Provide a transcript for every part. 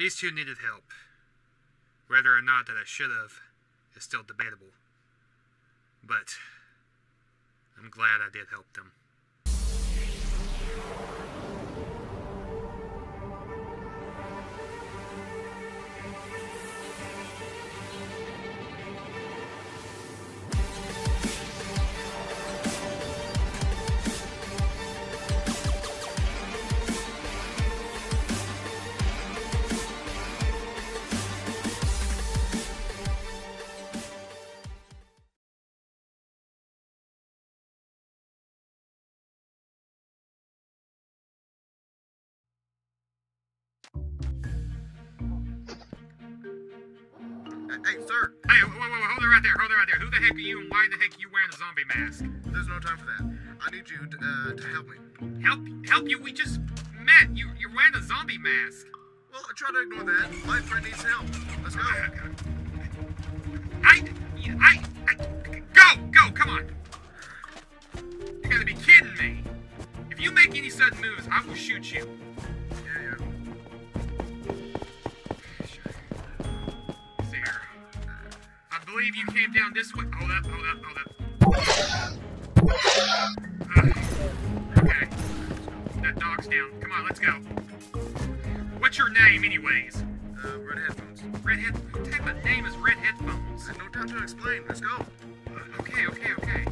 These two needed help. Whether or not that I should have is still debatable. But I'm glad I did help them. Hey, sir, Hey, whoa, whoa, whoa, hold it right there, hold it right there. Who the heck are you and why the heck are you wearing a zombie mask? there's no time for that. I need you to, uh, to help me. Help, help you? We just met. You, you're wearing a zombie mask. Well, try to ignore that. My friend needs help. Let's go. I, I, I, go, go, come on. You gotta be kidding me. If you make any sudden moves, I will shoot you. Believe you came down this way. Hold up, hold up, hold up. Ugh. okay. That dog's down. Come on, let's go. What's your name, anyways? Uh, red headphones. Red Head. What type of name is Red Headphones? There's no time to explain. Let's go. Uh, okay, okay, okay.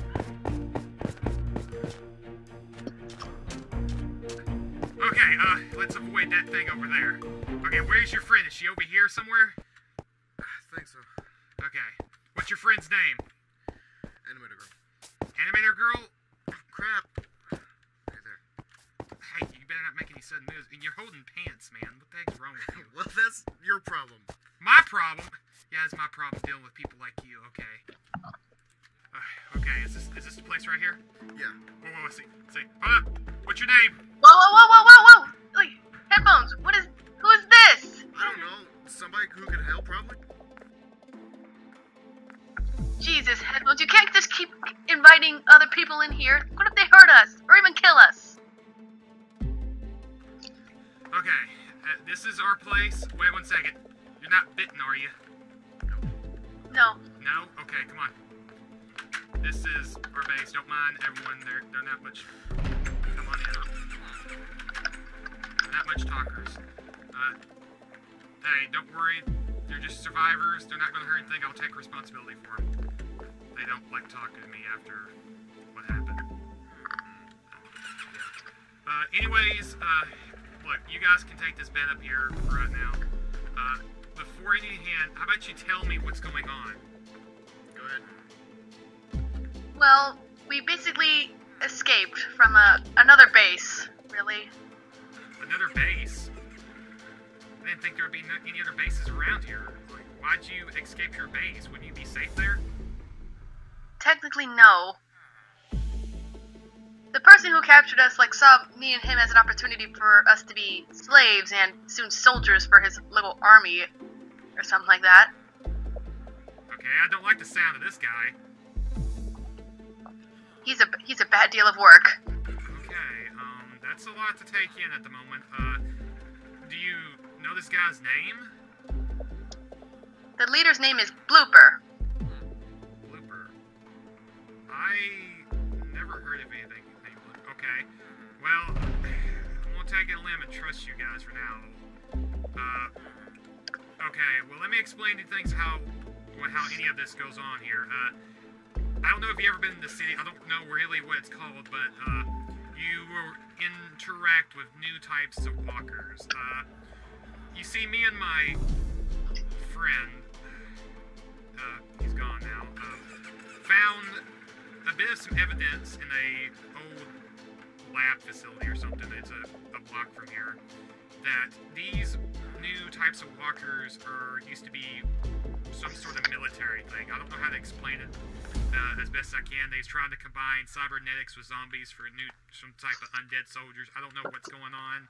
Okay, uh, let's avoid that thing over there. Okay, where's your friend? Is she over here somewhere? I think so. Okay. What's your friend's name? Animator girl. Animator girl? Crap. Hey there. Hey, you better not make any sudden moves. And you're holding pants, man. What the heck's wrong with you? Well, that's your problem. My problem? Yeah, it's my problem dealing with people like you. Okay. Uh, okay, is this is this the place right here? Yeah. Whoa, whoa, whoa, see, see. Hold up. What's your name? Whoa, whoa, whoa, whoa, whoa, whoa! Wait, headphones. What is? Who is this? I don't know. Somebody who could help, probably. Jesus, headphones. You can't just keep inviting other people in here. What if they hurt us or even kill us? Okay, uh, this is our place. Wait one second. You're not bitten, are you? No. No? Okay, come on. This is our base. Don't mind everyone. They're they're not much. Come on in. They're not much talkers. Uh, hey, don't worry. They're just survivors. They're not going to hurt anything. I'll take responsibility for them. They don't like talking to me after what happened. Yeah. Uh, anyways, uh, look, you guys can take this bed up here for right now. Uh, before any hand, how about you tell me what's going on? Go ahead. Well, we basically escaped from a another base. Really? Another base? I didn't think there would be any other bases around here. Like, why'd you escape your base? Wouldn't you be safe there? Technically, no. The person who captured us like saw me and him as an opportunity for us to be slaves and soon soldiers for his little army, or something like that. Okay, I don't like the sound of this guy. He's a he's a bad deal of work. Okay, um, that's a lot to take in at the moment. Uh, do you know this guy's name? The leader's name is Blooper. Blooper. I never heard of anything named. Okay, well, I'm gonna take a limb and trust you guys for now. Uh, okay, well, let me explain to things how how any of this goes on here. Uh, I don't know if you've ever been in the city. I don't know really what it's called, but uh, you will interact with new types of walkers. Uh, you see, me and my friend, uh, he's gone now, uh, found a bit of some evidence in a old lab facility or something. It's a, a block from here. That these new types of walkers are used to be some sort of military thing. I don't know how to explain it uh, as best I can. They're trying to combine cybernetics with zombies for new some type of undead soldiers. I don't know what's going on.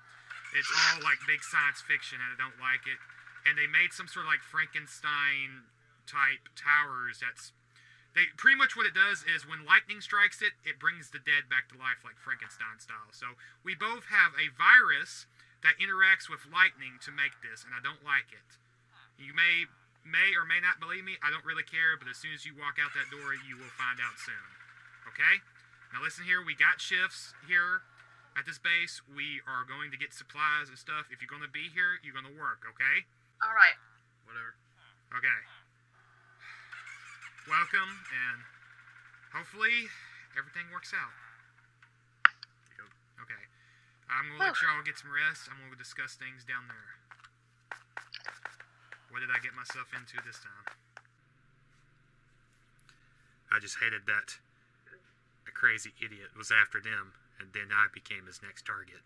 It's all like big science fiction, and I don't like it. And they made some sort of like Frankenstein type towers. That's they pretty much what it does is when lightning strikes it, it brings the dead back to life like Frankenstein style. So we both have a virus that interacts with lightning to make this, and I don't like it. You may may or may not believe me. I don't really care, but as soon as you walk out that door, you will find out soon. Okay? Now listen here, we got shifts here at this base. We are going to get supplies and stuff. If you're going to be here, you're going to work, okay? All right. Whatever. Okay. Welcome, and hopefully everything works out. Okay. I'm gonna let Whew. y'all get some rest. I'm gonna discuss things down there. What did I get myself into this time? I just hated that a crazy idiot was after them, and then I became his next target.